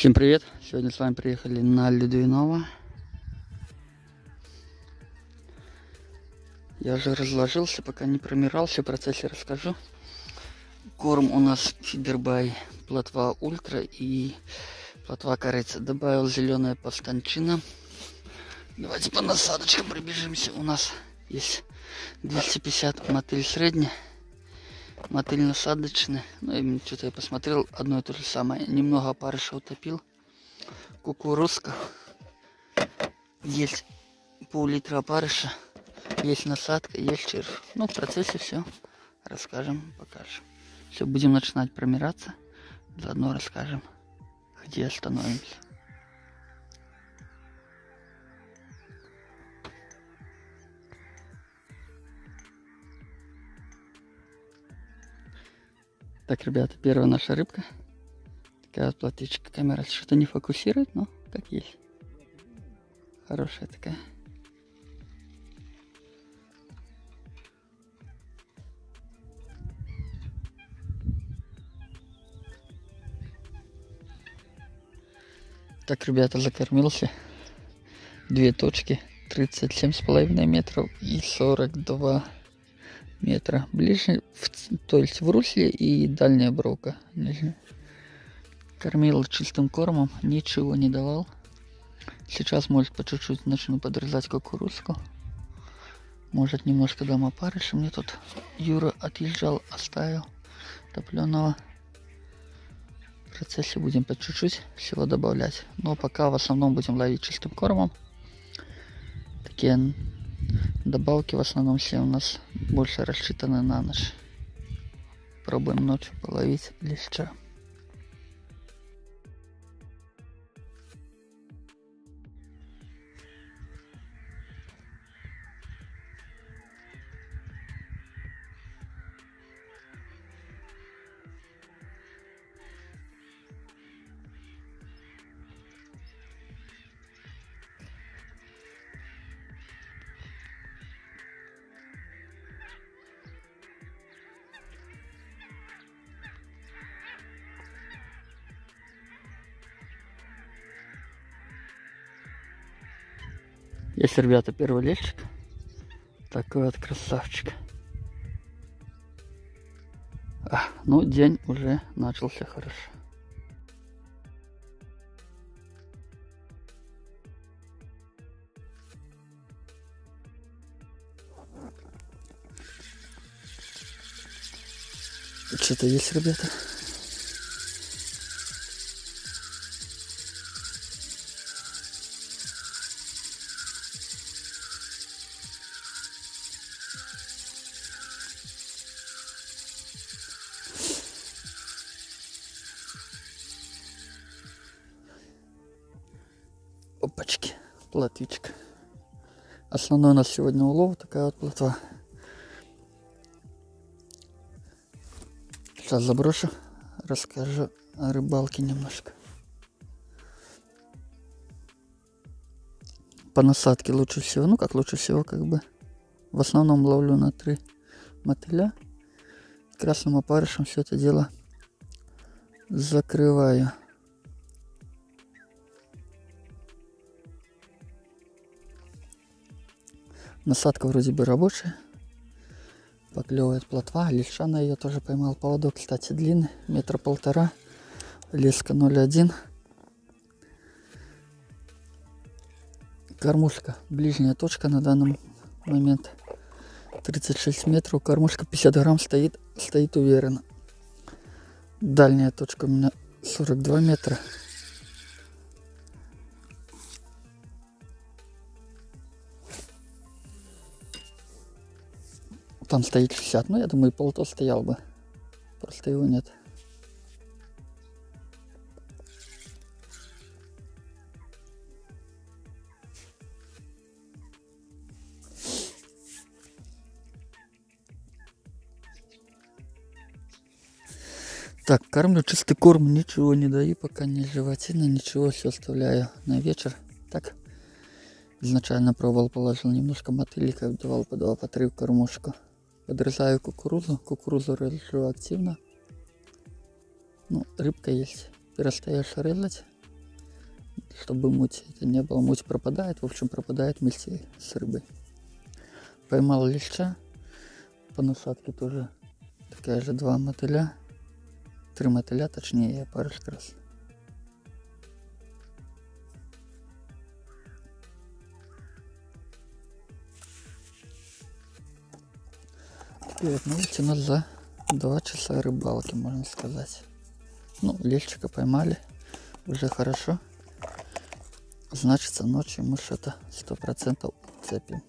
Всем привет! Сегодня с вами приехали на Ледвинова. Я уже разложился, пока не промирался, в процессе расскажу. Корм у нас фидербай плотва ультра и плотва корица. Добавил зеленая пастанчина. Давайте по насадочкам пробежимся. У нас есть 250 мотыль средняя мотыль насадочный. Ну, и что-то я посмотрел, одно и то же самое. Немного опарыша утопил. Кукурузка. Есть пол-литра опарыша. Есть насадка, есть червь. Ну, в процессе все расскажем, покажем. Все, будем начинать промираться. Заодно расскажем, где остановимся. Так, ребята, первая наша рыбка. Такая вот платочка. Камера что-то не фокусирует, но как есть. Хорошая такая. Так, ребята, закормился. Две точки. 37,5 метров и 42 метра. Ближе, в, то есть в русле и дальняя брока. Кормил чистым кормом, ничего не давал. Сейчас, может, по чуть-чуть начну подрезать кукурузку. Может, немножко дам опарыша. Мне тут Юра отъезжал, оставил топленого. В процессе будем по чуть-чуть всего добавлять. Но пока в основном будем ловить чистым кормом. Такие Добавки в основном все у нас больше рассчитаны на ночь. Пробуем ночью половить леща. Есть, ребята, первый лещик. Такой вот красавчик. А, ну, день уже начался хорошо. Что-то есть, ребята. Основной у нас сегодня улов, такая вот плотва. Сейчас заброшу, расскажу о рыбалке немножко. По насадке лучше всего, ну как лучше всего, как бы. В основном ловлю на три мотыля. Красным опарышем все это дело закрываю. Насадка вроде бы рабочая. Поклевывает плотва. Лещана ее тоже поймал. Поводок, кстати, длинный. Метра полтора. Леска 0,1. Кормушка. Ближняя точка на данный момент. 36 метров. Кормушка 50 грамм стоит. Стоит уверенно. Дальняя точка у меня 42 метра. Там стоит 60. Ну, я думаю, полто стоял бы. Просто его нет. Так, кормлю чистый корм, ничего не даю, пока не животина, ничего, все оставляю на вечер. Так, изначально пробовал, положил немножко мотыликов, давал по два, по три в кормушку. Подрезаю кукурузу. Кукурузу режу активно. Ну, рыбка есть. Перестаешь резать. чтобы муть это не было. Муть пропадает, в общем, пропадает вместе с рыбой. Поймал леща. По насадке тоже такая же два мотыля. Три мотыля, точнее, парочка раз. Теперь отмылите нас за два часа рыбалки, можно сказать. Ну, лещика поймали, уже хорошо. Значит, ночью мы что-то сто процентов цепим.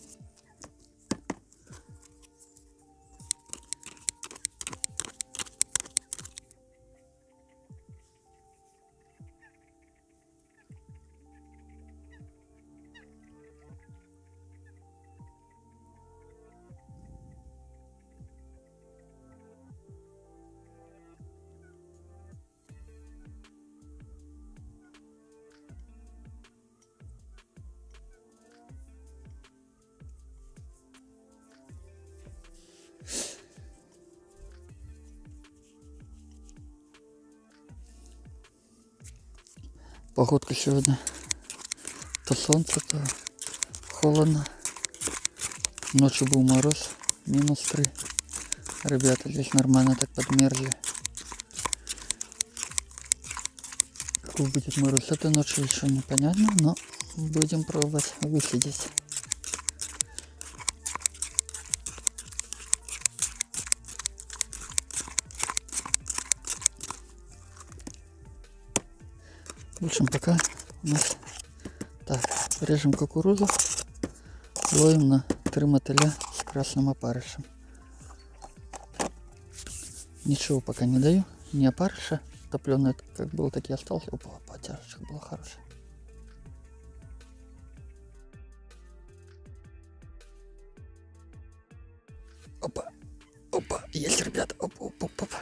Погодка сегодня то солнце, то холодно. Ночью был мороз, минус 3. Ребята здесь нормально так подмерзли. Какой будет мороз этой ночью еще непонятно, но будем пробовать высидеть. Общем, пока нас так, режем кукурузу, ловим на три мотыля с красным опарышем. Ничего пока не даю, не опарыша, топленый как был, так и остался. Опа, потяжечка была хорошая. Опа, опа, есть, ребята, опа, опа, опа.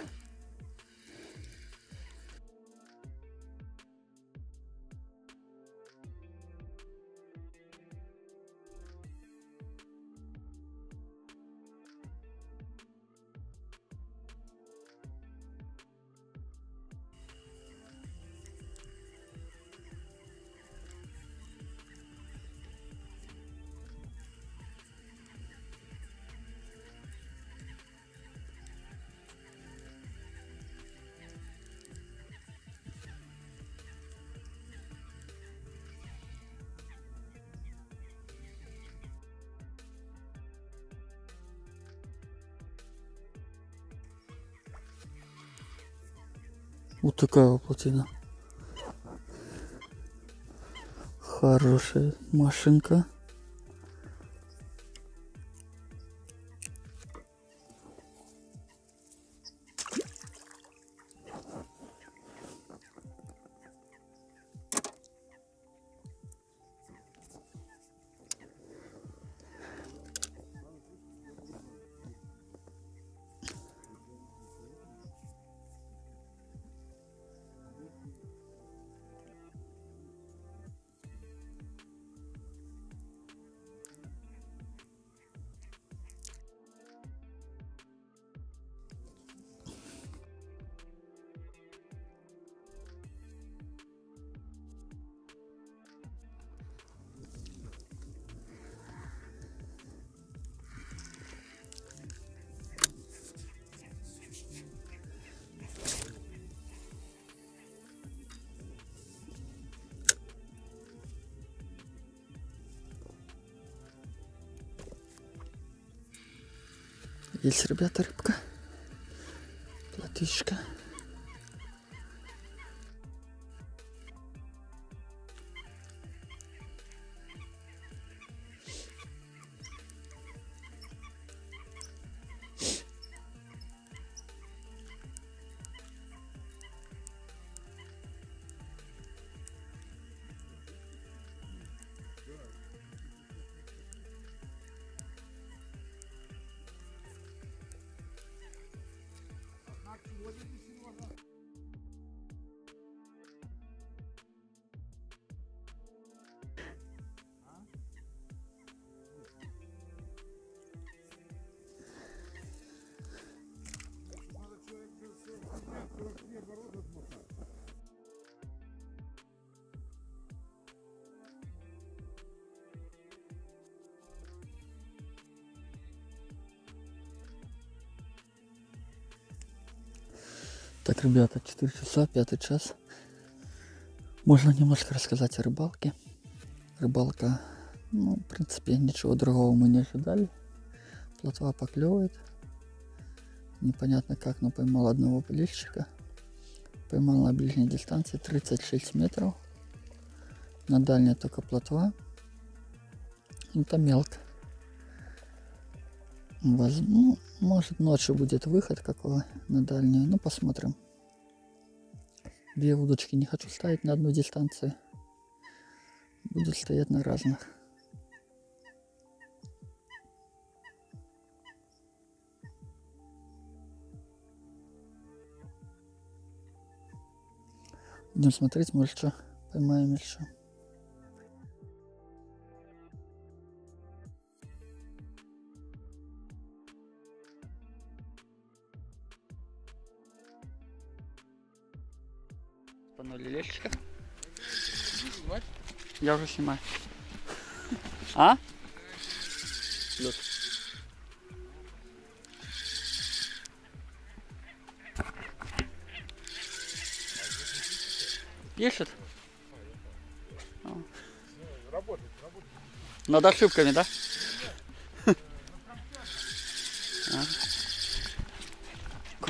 Вот такая плотина. Хорошая машинка. Есть, ребята, рыбка. Платышка. Так, ребята, 4 часа, пятый час. Можно немножко рассказать о рыбалке. Рыбалка, ну, в принципе, ничего другого мы не ожидали. Плотва поклевывает. Непонятно как, но поймал одного плещика. Поймал на ближней дистанции 36 метров. На дальней только плотва. Это мелко. Ну, может ночью будет выход какого на дальнюю. Ну, посмотрим. Две удочки не хочу ставить на одну дистанцию. Буду стоять на разных. Будем смотреть, может что поймаем еще. Я уже снимаю. А? Лед. Пишет? Работает, работает. Над ошибками, да? А.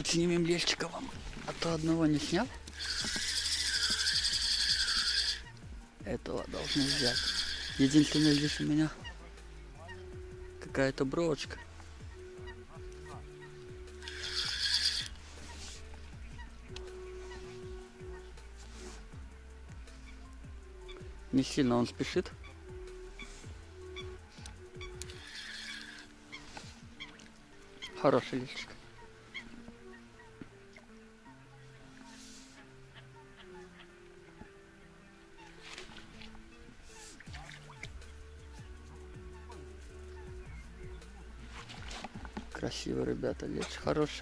Снимем лещика вам, а то одного не снял. Этого должны взять. Единственное здесь у меня какая-то бровочка. Не сильно он спешит. Хороший листик. Красиво, ребята, лещ хороший.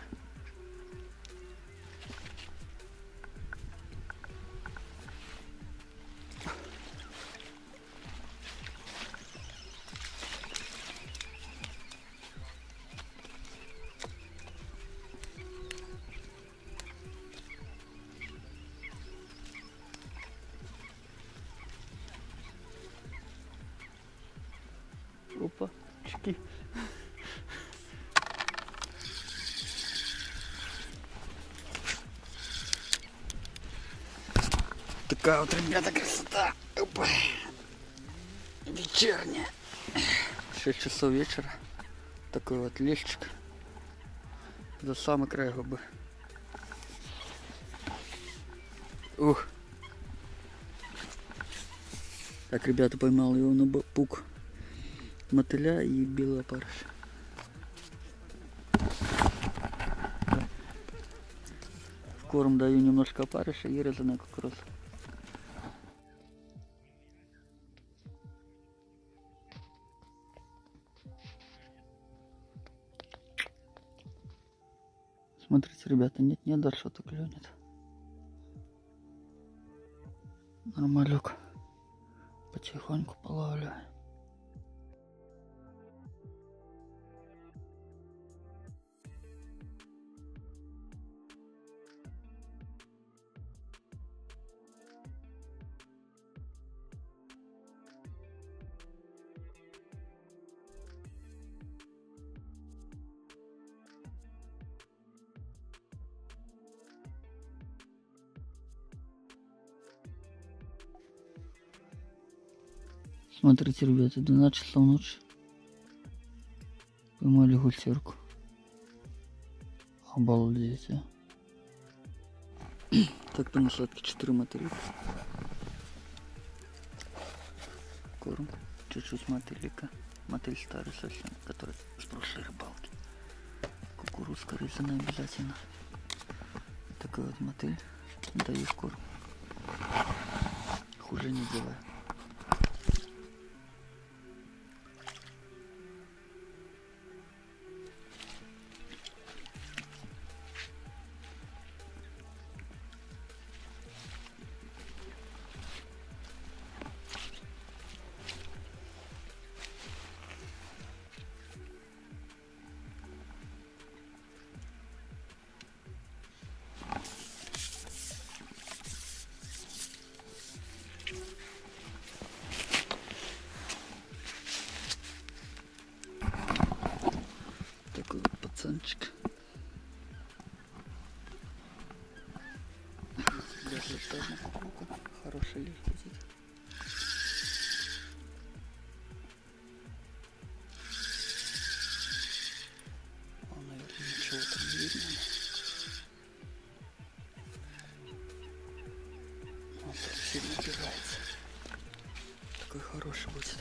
Опа, чики. Такая вот, ребята, красота. Опа. Вечерняя. 6 часов вечера. Такой вот лещик. За самый край губы. Ух. Так, ребята, поймал его на пук мотыля и белого опарыша. В корм даю немножко опарыша и резаная кукуруза. Смотрите, ребята, нет-нет, да что-то клюнет. Нормалек. Потихоньку половлю. Смотрите, ребята, 12 часов ночи. Поймали гультерку. Обалдеть, а. Так, по насадке 4 мотылька. Корм. Чуть-чуть мотылька. Мотыль старый совсем, который с прошлой рыбалки. Кукурузка рызаная обязательно. Такой вот мотыль. Даю корм. Хуже не делаю. Он сильно держается. Такой хороший будет.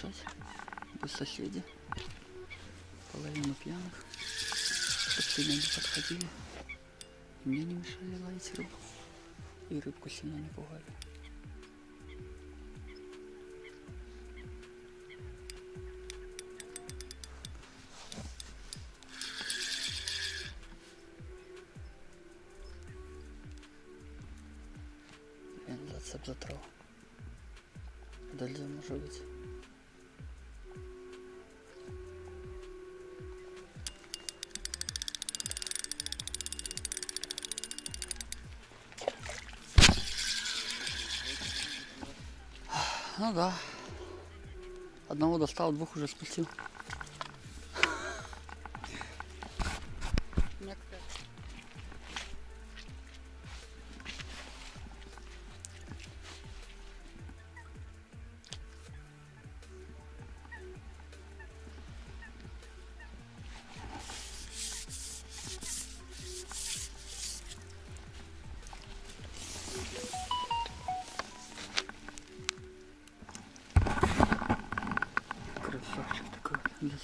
Включать. Без соседей. Половину пьяных. Чтоб сильно не подходили. И мне не мешали ловить рыбу. И рыбку сильно не пугали. Блин, зацеп Да. Одного достал, двух уже спустил.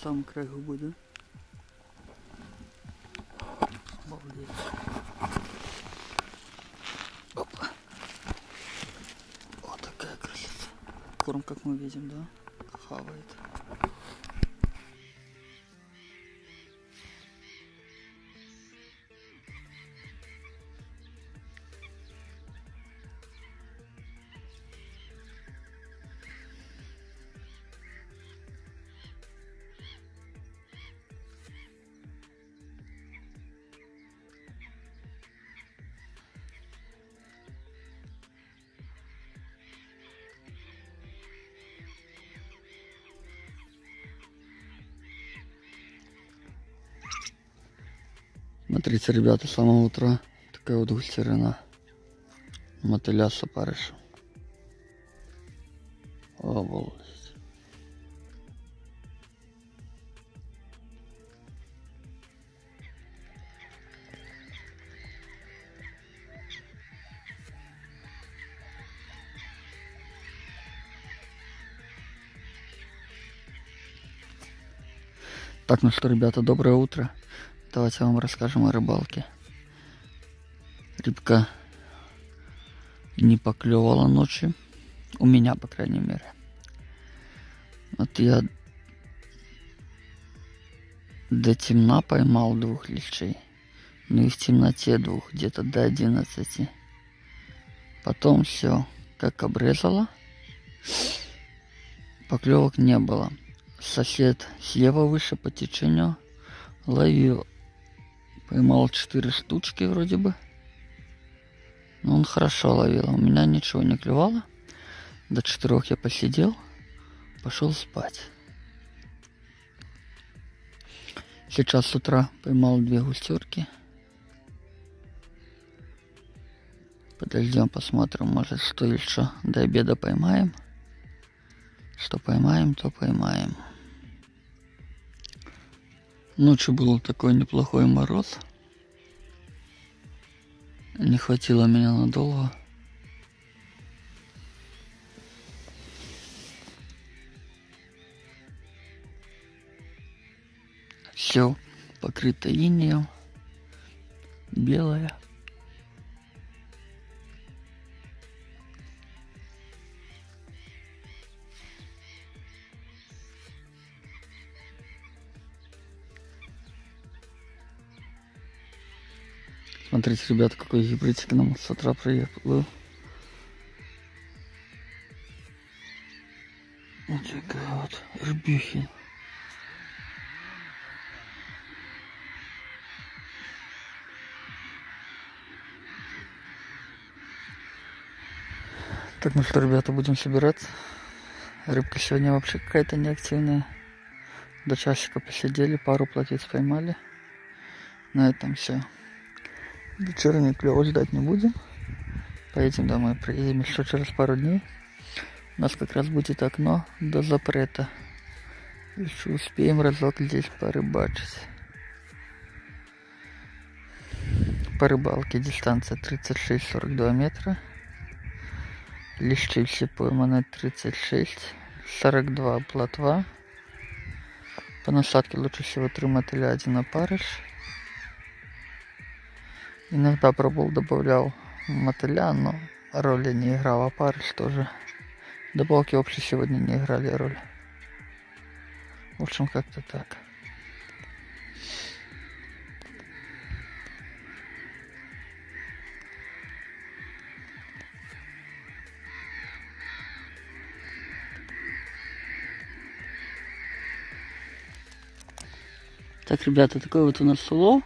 Самого края губы, да? Обалдеть. Опа. Вот такая красота. Корм, как мы видим, да? Хавает. Смотрите, ребята, с самого утра такая вот густерина. Мотыля с опарышем. Обалдеть. Так, ну что, ребята, доброе утро. Давайте вам расскажем о рыбалке. Рыбка не поклевала ночью. У меня, по крайней мере. Вот я до темна поймал двух лещей. Ну и в темноте двух, где-то до 11. Потом все как обрезало. Поклевок не было. Сосед слева выше по течению ловил. Поймал четыре штучки вроде бы. Но он хорошо ловил. У меня ничего не клевало. До четырех я посидел. Пошел спать. Сейчас с утра поймал две густерки. Подождем, посмотрим, может что еще до обеда поймаем. Что поймаем, то поймаем. Ночью был такой неплохой мороз. Не хватило меня надолго. Все покрыто инеем. Белое. Смотрите, ребята, какой гибридик нам с утра приехал. Вот такая вот рыбюхи. Так, ну что, ребята, будем собираться. Рыбка сегодня вообще какая-то неактивная. До часика посидели, пару плотиц поймали. На этом все. Вечерний клево ждать не будем. Поедем домой, приедем еще через пару дней. У нас как раз будет окно до запрета. Еще успеем разок здесь порыбачить. По рыбалке дистанция 36-42 метра. Лещи все пойманы 36. 42 плотва. По насадке лучше всего три мотыля, один опарыш. Иногда пробовал, добавлял мотыля, но роли не играл. Опарыш тоже. Добавки вообще сегодня не играли роль. В общем, как-то так. Так, ребята, такой вот у нас улов.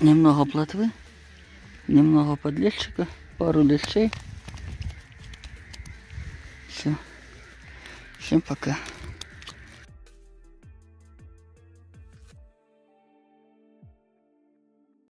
Немного плотвы, немного подлещика, пару лещей. Все. Всем пока.